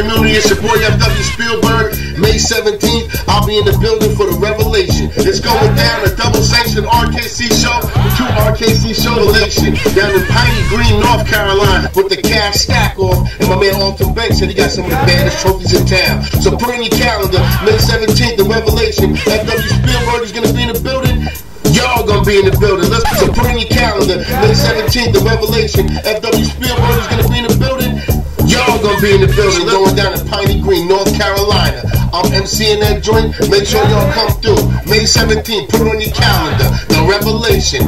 your boy FW Spielberg. May 17th, I'll be in the building for the Revelation. It's going down a double sanctioned RKC show, two RKC show relation down in Piney Green, North Carolina, with the cash stack off. And my man Alton Banks said he got some of the baddest trophies in town. So put in your calendar, May 17th, the Revelation. FW Spielberg is gonna be in the building. Y'all gonna be in the building. Let's so put in your calendar. May 17th, the Revelation. FW Spielberg is gonna be be in the building going down to Piney Green, North Carolina. I'm MCing that joint. Make sure y'all come through. May 17th, put on your calendar. The Revelation.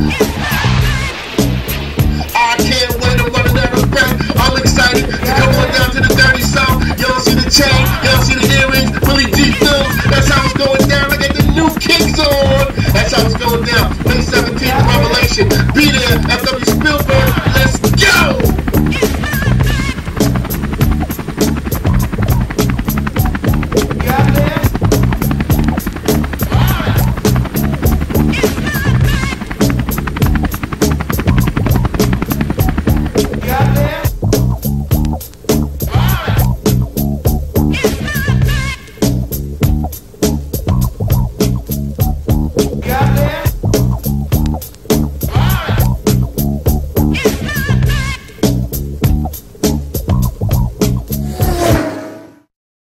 I can't wait. I'm running out of breath. I'm excited to come on down to the dirty south. Y'all see the chain, y'all see the earrings, really deep thumbs. That's how it's going down. I got the new kicks on. That's how it's going down. May 17th, the Revelation. Be there. FW